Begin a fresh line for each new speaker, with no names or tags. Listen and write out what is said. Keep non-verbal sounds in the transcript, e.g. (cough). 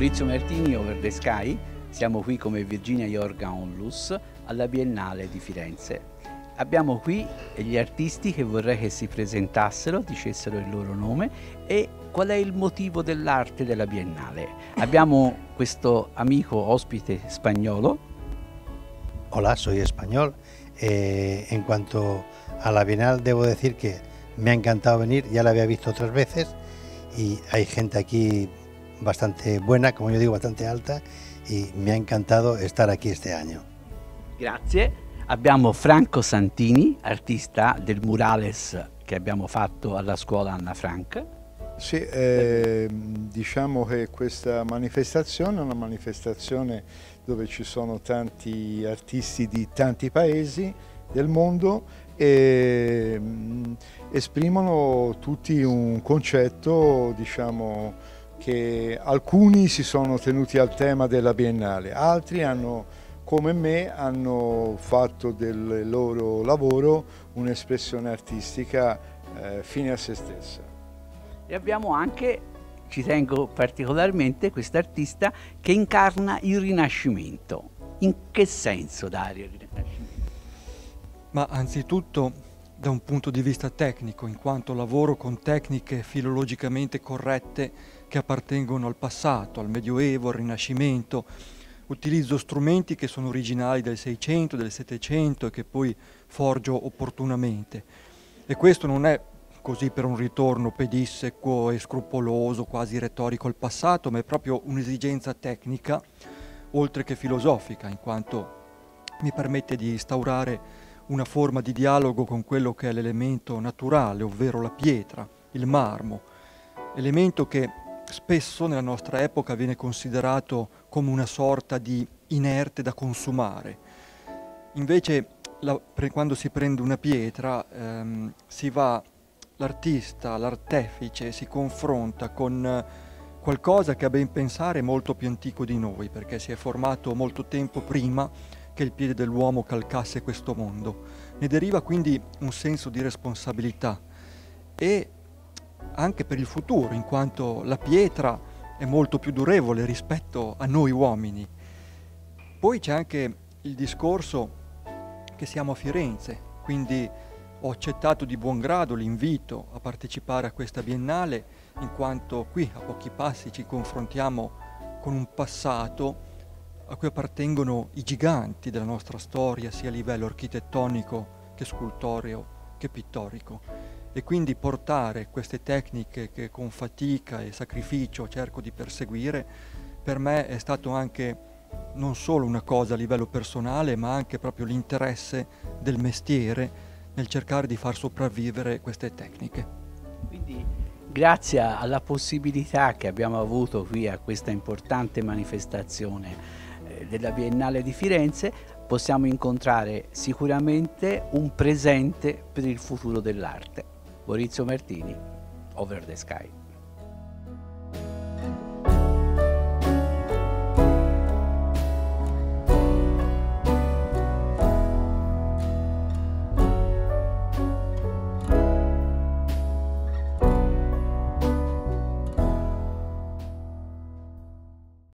Maurizio Martini, Over the Sky, siamo qui come Virginia Yorga Onlus alla Biennale di Firenze. Abbiamo qui gli artisti che vorrei che si presentassero, dicessero il loro nome e qual è il motivo dell'arte della Biennale. Abbiamo (laughs) questo amico ospite spagnolo.
Hola, soy español. Eh, en cuanto a la Bienal, debo decir que me ha encantado venir, ya la había visto otras veces y hay gente aquí bastante buena, como yo digo, bastante alta y me ha encantado estar aquí este año.
Grazie. Abbiamo Franco Santini, artista del murales che abbiamo fatto alla scuola Anna Frank.
Sì, eh, diciamo che questa manifestazione è una manifestazione dove ci sono tanti artisti di tanti paesi del mondo e mh, esprimono tutti un concetto, diciamo, che alcuni si sono tenuti al tema della Biennale, altri hanno, come me, hanno fatto del loro lavoro un'espressione artistica eh, fine a se stessa.
E abbiamo anche, ci tengo particolarmente, quest'artista che incarna il Rinascimento. In che senso Dario il Rinascimento?
Ma anzitutto da un punto di vista tecnico, in quanto lavoro con tecniche filologicamente corrette che appartengono al passato, al Medioevo, al Rinascimento. Utilizzo strumenti che sono originali del 600, del 700 e che poi forgio opportunamente. E questo non è così per un ritorno pedissequo e scrupoloso, quasi retorico al passato, ma è proprio un'esigenza tecnica, oltre che filosofica, in quanto mi permette di instaurare una forma di dialogo con quello che è l'elemento naturale, ovvero la pietra, il marmo, elemento che spesso nella nostra epoca viene considerato come una sorta di inerte da consumare. Invece la, quando si prende una pietra ehm, si va, l'artista, l'artefice si confronta con qualcosa che a ben pensare è molto più antico di noi, perché si è formato molto tempo prima che il piede dell'uomo calcasse questo mondo. Ne deriva quindi un senso di responsabilità e anche per il futuro, in quanto la pietra è molto più durevole rispetto a noi uomini. Poi c'è anche il discorso che siamo a Firenze, quindi ho accettato di buon grado l'invito a partecipare a questa biennale, in quanto qui a pochi passi ci confrontiamo con un passato a cui appartengono i giganti della nostra storia, sia a livello architettonico che scultoreo che pittorico. E quindi portare queste tecniche che con fatica e sacrificio cerco di perseguire, per me è stato anche non solo una cosa a livello personale, ma anche proprio l'interesse del mestiere nel cercare di far sopravvivere queste tecniche.
Quindi grazie alla possibilità che abbiamo avuto qui a questa importante manifestazione eh, della Biennale di Firenze possiamo incontrare sicuramente un presente per il futuro dell'arte. Maurizio Martini, Over the Sky.